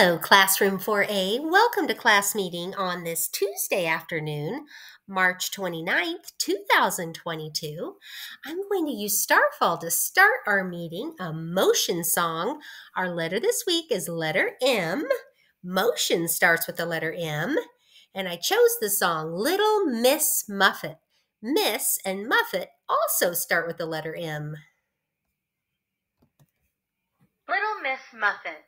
Hello, Classroom 4A. Welcome to class meeting on this Tuesday afternoon, March 29th, 2022. I'm going to use Starfall to start our meeting, a motion song. Our letter this week is letter M. Motion starts with the letter M. And I chose the song Little Miss Muffet. Miss and Muffet also start with the letter M. Little Miss Muffet.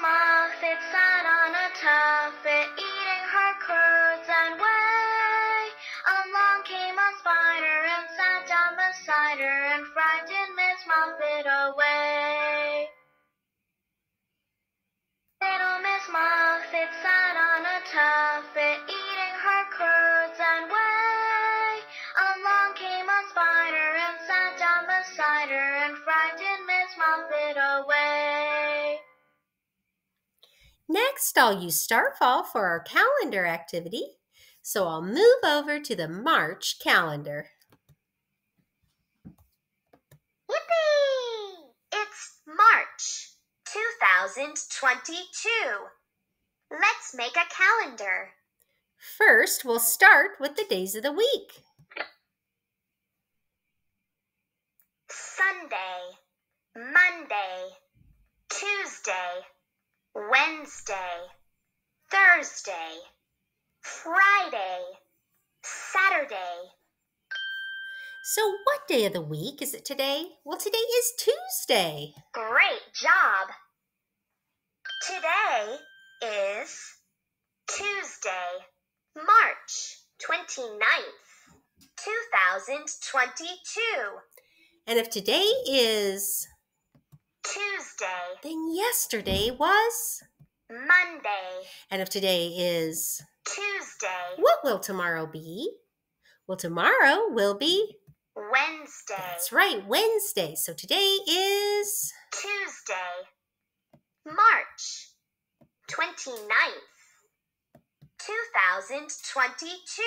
Muffet sat on a tuffet, eating her curds Next, I'll use Starfall for our calendar activity. So I'll move over to the March calendar. Yippee! It's March 2022. Let's make a calendar. First, we'll start with the days of the week. Sunday, Monday, Tuesday, Wednesday, Thursday, Friday, Saturday. So, what day of the week is it today? Well, today is Tuesday. Great job! Today is Tuesday, March 29th, 2022. And if today is, Tuesday, then yesterday was. Monday, And if today is, Tuesday, what will tomorrow be? Well, tomorrow will be. Wednesday, That's right, Wednesday. So today is. Tuesday, March 29th, 2022.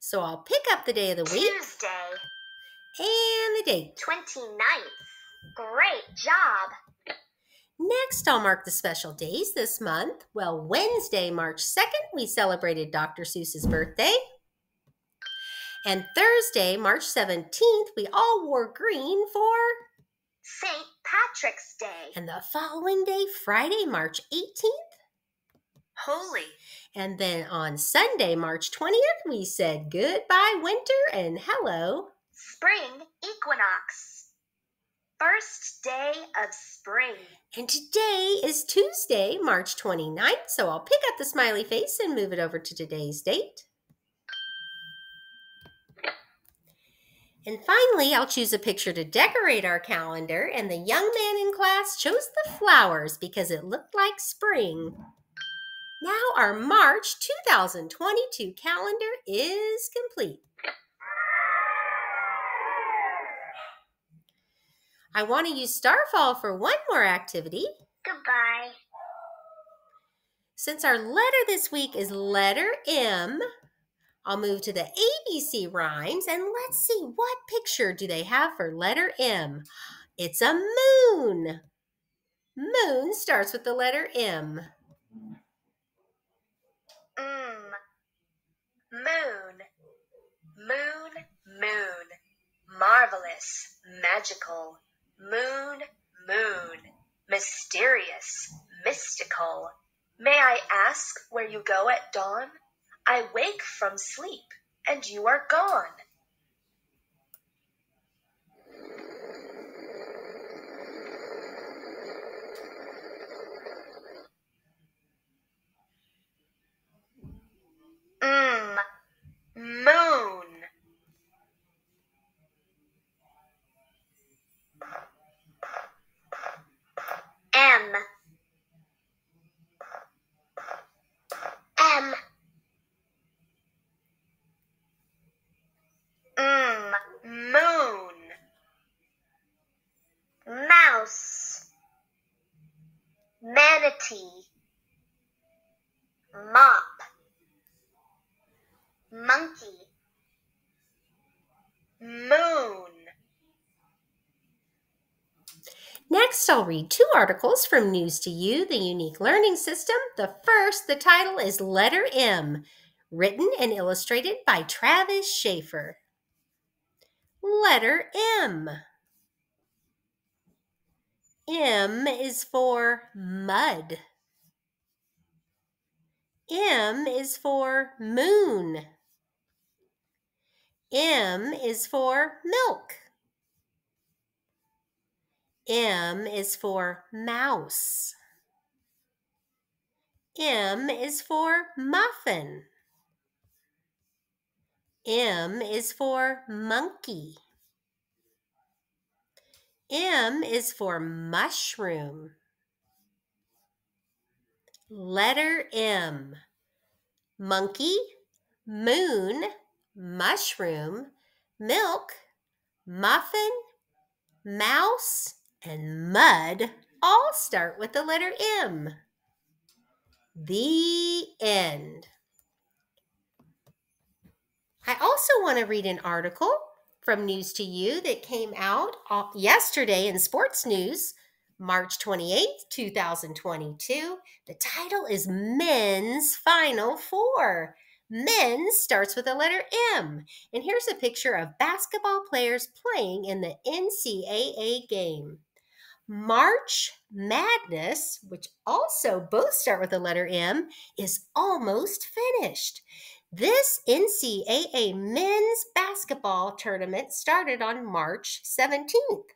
So I'll pick up the day of the week Tuesday, and the date. 29th. Great job! Next, I'll mark the special days this month. Well, Wednesday, March 2nd, we celebrated Dr. Seuss's birthday. And Thursday, March 17th, we all wore green for. St. Patrick's Day. And the following day, Friday, March 18th. Holi. And then on Sunday, March 20th, we said goodbye, winter, and hello. Spring Equinox. First day of spring. And today is Tuesday, March 29th, so I'll pick up the smiley face and move it over to today's date. And finally, I'll choose a picture to decorate our calendar, and the young man in class chose the flowers because it looked like spring. Now our March 2022 calendar is complete. I want to use Starfall for one more activity. Goodbye. Since our letter this week is letter M, I'll move to the ABC rhymes and let's see what picture do they have for letter M. It's a moon. Moon starts with the letter M. Mmm. Moon. Moon, moon. Marvelous, magical. Moon, moon. Mysterious, mystical. May I ask where you go at dawn? I wake from sleep and you are gone. Mmm. Moon. M. M. Mm. Moon. Mouse. Manatee. Mop. Monkey. Moon. Next, I'll read two articles from News2You, the Unique Learning System. The first, the title is Letter M, written and illustrated by Travis Schaefer. Letter M. M is for mud. M is for moon. M is for milk. M is for mouse. M is for muffin. M is for monkey. M is for mushroom. Letter M. Monkey, moon, mushroom, milk, muffin, mouse, and mud all start with the letter M. The end. I also want to read an article from News2You that came out uh, yesterday in Sports News, March 28th, 2022. The title is Men's Final Four. Men's starts with the letter M. And here's a picture of basketball players playing in the NCAA game. March Madness, which also both start with the letter M, is almost finished. This NCAA men's basketball tournament started on March 17th.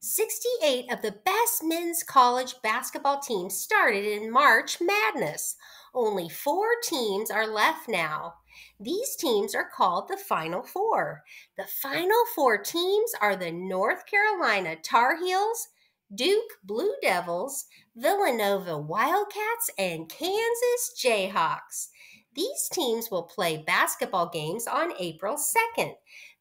68 of the best men's college basketball teams started in March Madness. Only four teams are left now. These teams are called the Final Four. The Final Four teams are the North Carolina Tar Heels, Duke Blue Devils, Villanova Wildcats, and Kansas Jayhawks. These teams will play basketball games on April 2nd.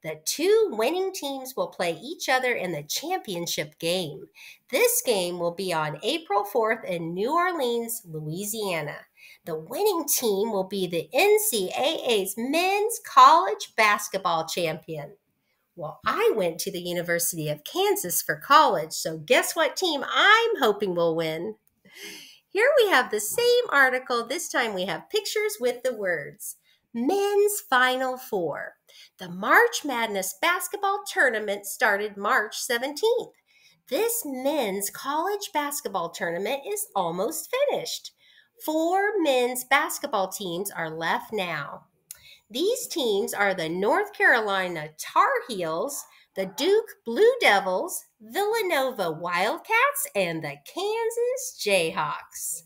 The two winning teams will play each other in the championship game. This game will be on April 4th in New Orleans, Louisiana. The winning team will be the NCAA's men's college basketball champion. Well, I went to the University of Kansas for college, so guess what team I'm hoping will win? Here we have the same article. This time we have pictures with the words. Men's Final Four. The March Madness basketball tournament started March 17th. This men's college basketball tournament is almost finished. Four men's basketball teams are left now. These teams are the North Carolina Tar Heels, the Duke Blue Devils, Villanova Wildcats, and the Kansas Jayhawks.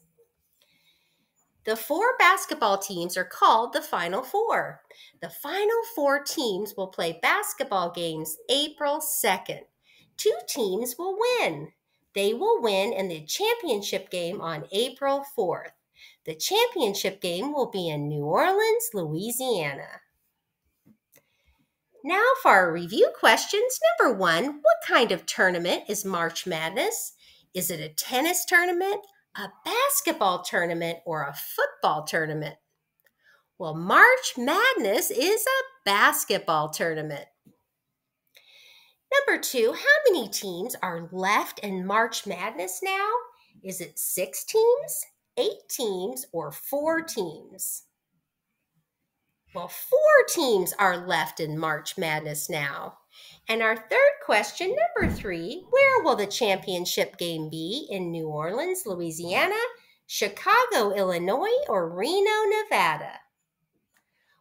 The four basketball teams are called the Final Four. The Final Four teams will play basketball games April 2nd. Two teams will win. They will win in the championship game on April 4th. The championship game will be in New Orleans, Louisiana. Now for our review questions. Number one, what kind of tournament is March Madness? Is it a tennis tournament, a basketball tournament, or a football tournament? Well, March Madness is a basketball tournament. Number two, how many teams are left in March Madness now? Is it six teams, eight teams, or four teams? Well, four teams are left in March Madness now. And our third question, number three, where will the championship game be? In New Orleans, Louisiana, Chicago, Illinois, or Reno, Nevada?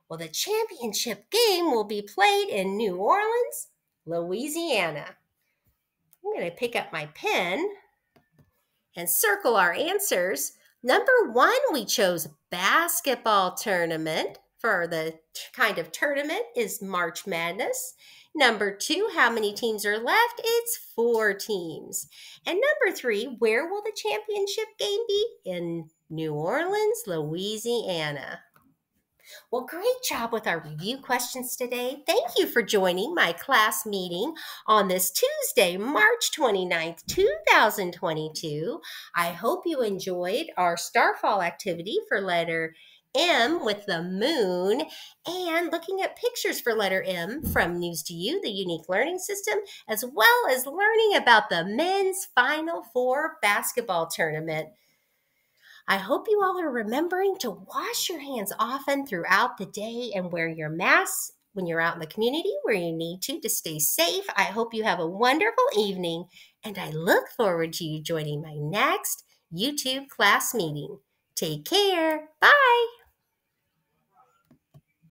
Well, the championship game will be played in New Orleans, Louisiana. I'm going to pick up my pen and circle our answers. Number one, we chose basketball tournament for the kind of tournament is March Madness. Number two, how many teams are left? It's four teams. And number three, where will the championship game be? In New Orleans, Louisiana. Well, great job with our review questions today. Thank you for joining my class meeting on this Tuesday, March 29th, 2022. I hope you enjoyed our Starfall activity for letter M with the moon, and looking at pictures for letter M from News2You, the unique learning system, as well as learning about the men's Final Four basketball tournament. I hope you all are remembering to wash your hands often throughout the day and wear your masks when you're out in the community where you need to to stay safe. I hope you have a wonderful evening, and I look forward to you joining my next YouTube class meeting. Take care. Bye.